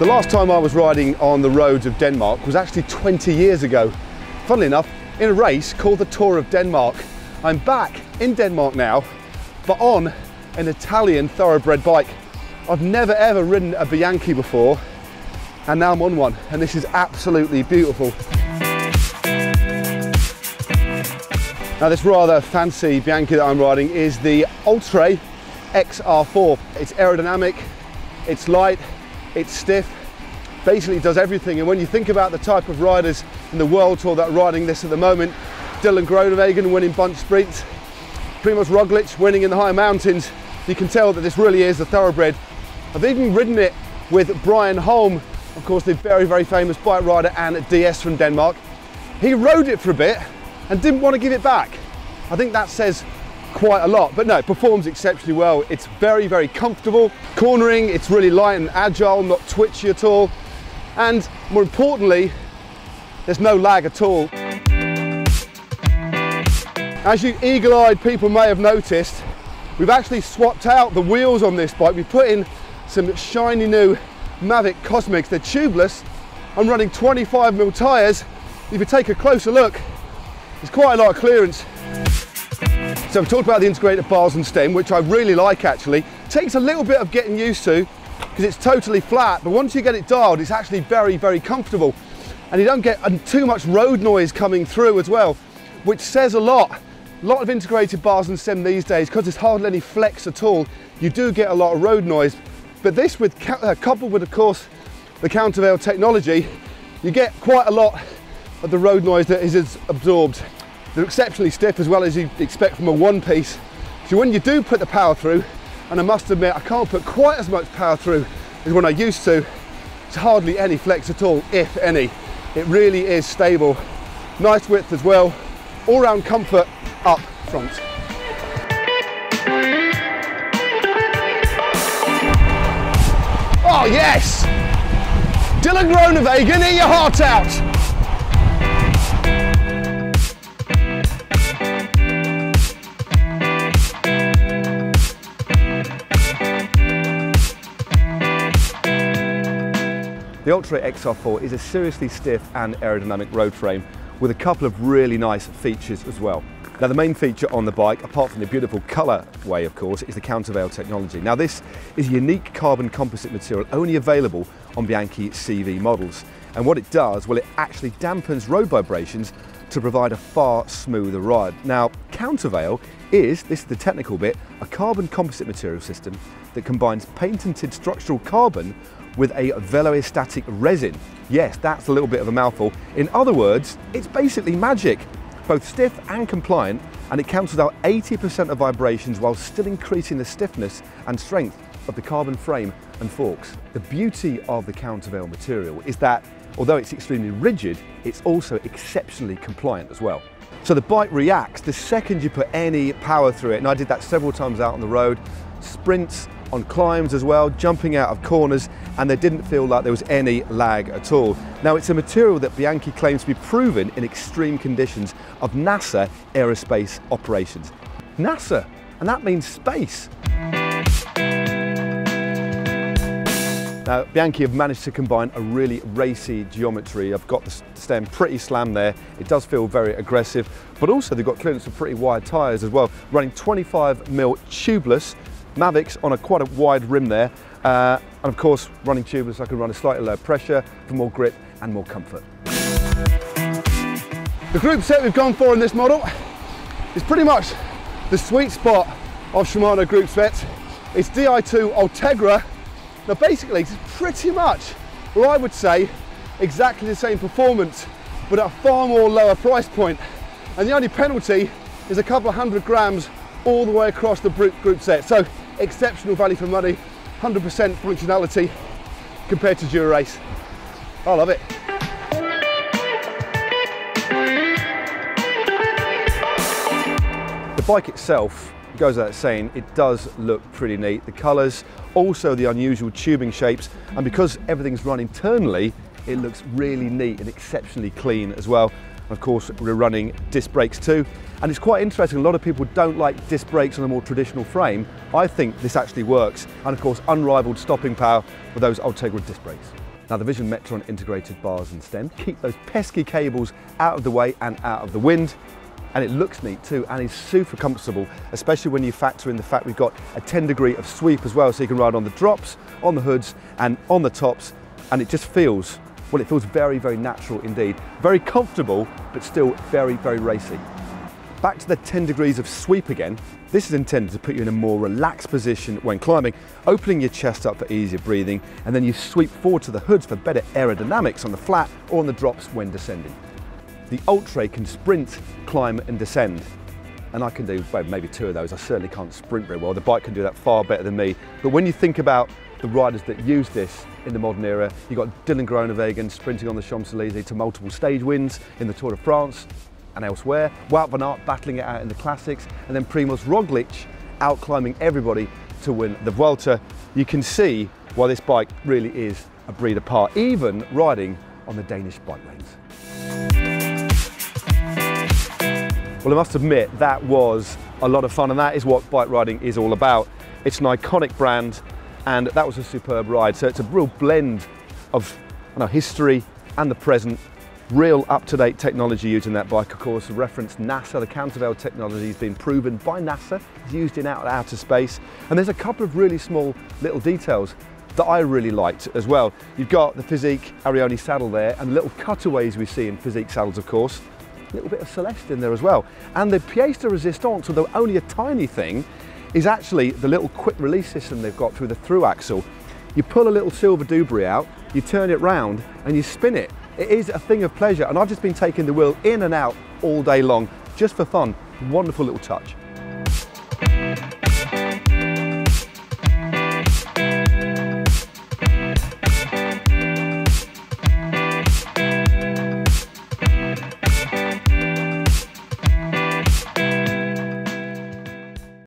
The last time I was riding on the roads of Denmark was actually 20 years ago. Funnily enough, in a race called the Tour of Denmark. I'm back in Denmark now, but on an Italian thoroughbred bike. I've never ever ridden a Bianchi before, and now I'm on one, and this is absolutely beautiful. Now this rather fancy Bianchi that I'm riding is the Oltre XR4. It's aerodynamic, it's light, it's stiff, basically does everything. And when you think about the type of riders in the World Tour that are riding this at the moment, Dylan Groenewegen winning bunch sprints, Primoz Roglic winning in the high mountains, you can tell that this really is a thoroughbred. I've even ridden it with Brian Holm, of course the very, very famous bike rider and DS from Denmark. He rode it for a bit and didn't want to give it back. I think that says quite a lot, but no, it performs exceptionally well. It's very, very comfortable. Cornering, it's really light and agile, not twitchy at all. And more importantly, there's no lag at all. As you eagle-eyed people may have noticed, we've actually swapped out the wheels on this bike. We put in some shiny new Mavic Cosmics. They're tubeless. I'm running 25 mil tyres. If you take a closer look, there's quite a lot of clearance. So I've talked about the integrated bars and stem, which I really like actually. Takes a little bit of getting used to because it's totally flat, but once you get it dialed, it's actually very, very comfortable. And you don't get um, too much road noise coming through as well, which says a lot. A lot of integrated bars and stem these days, because there's hardly any flex at all, you do get a lot of road noise. But this, with uh, coupled with, of course, the countervail technology, you get quite a lot of the road noise that is absorbed. They're exceptionally stiff as well as you'd expect from a one piece. So when you do put the power through, and I must admit I can't put quite as much power through as when I used to, it's hardly any flex at all, if any. It really is stable. Nice width as well, all round comfort up front. Oh yes! Dylan Groenewegen, eat your heart out! The Oltre XR4 is a seriously stiff and aerodynamic road frame with a couple of really nice features as well. Now the main feature on the bike, apart from the beautiful colour way of course, is the countervail technology. Now this is a unique carbon composite material only available on Bianchi CV models. And what it does, well it actually dampens road vibrations to provide a far smoother ride. Now countervail is, this is the technical bit, a carbon composite material system that combines patented structural carbon with a viscoelastic resin. Yes, that's a little bit of a mouthful. In other words, it's basically magic, both stiff and compliant, and it cancels out 80% of vibrations while still increasing the stiffness and strength of the carbon frame and forks. The beauty of the countervail material is that although it's extremely rigid, it's also exceptionally compliant as well. So the bike reacts the second you put any power through it, and I did that several times out on the road, sprints on climbs as well, jumping out of corners, and there didn't feel like there was any lag at all. Now it's a material that Bianchi claims to be proven in extreme conditions of NASA aerospace operations. NASA, and that means space. Now, Bianchi have managed to combine a really racy geometry. I've got the stem pretty slammed there. It does feel very aggressive, but also they've got clearance for pretty wide tyres as well, running 25 mil tubeless Mavics on a quite a wide rim there. Uh, and of course, running tubeless, I can run a slightly lower pressure for more grip and more comfort. The group set we've gone for in this model is pretty much the sweet spot of Shimano group sets. It's Di2 Ultegra. Now basically, it's pretty much, well I would say, exactly the same performance, but at a far more lower price point. And the only penalty is a couple of hundred grams all the way across the group set. So exceptional value for money, 100% functionality compared to Dura-Ace. I love it. The bike itself goes without saying, it does look pretty neat. The colours, also the unusual tubing shapes, and because everything's run internally, it looks really neat and exceptionally clean as well. Of course, we're running disc brakes too. And it's quite interesting, a lot of people don't like disc brakes on a more traditional frame. I think this actually works. And of course, unrivaled stopping power with those Ultegra disc brakes. Now the Vision Metron integrated bars and stem keep those pesky cables out of the way and out of the wind. And it looks neat too and is super comfortable, especially when you factor in the fact we've got a 10 degree of sweep as well, so you can ride on the drops, on the hoods and on the tops. And it just feels, well, it feels very, very natural indeed. Very comfortable, but still very, very racy. Back to the 10 degrees of sweep again. This is intended to put you in a more relaxed position when climbing, opening your chest up for easier breathing, and then you sweep forward to the hoods for better aerodynamics on the flat or on the drops when descending. The Oltre can sprint, climb and descend. And I can do well, maybe two of those. I certainly can't sprint very well. The bike can do that far better than me. But when you think about the riders that use this in the modern era, you've got Dylan Groenewegen sprinting on the Champs-Élysées to multiple stage wins in the Tour de France, and elsewhere. Wout van Aert battling it out in the classics, and then Primoz Roglic out climbing everybody to win the Vuelta. You can see why this bike really is a breed apart, even riding on the Danish bike lanes. Well, I must admit, that was a lot of fun, and that is what bike riding is all about. It's an iconic brand, and that was a superb ride. So it's a real blend of know, history and the present, Real up-to-date technology used in that bike, of course, reference NASA. The countervail technology has been proven by NASA, it's used in out outer space. And there's a couple of really small little details that I really liked as well. You've got the Fizik Arione saddle there and the little cutaways we see in Fizik saddles, of course. A little bit of Celeste in there as well. And the pièce de résistance, although only a tiny thing, is actually the little quick release system they've got through the through axle. You pull a little silver dubry out, you turn it round and you spin it it is a thing of pleasure and I've just been taking the wheel in and out all day long just for fun. Wonderful little touch.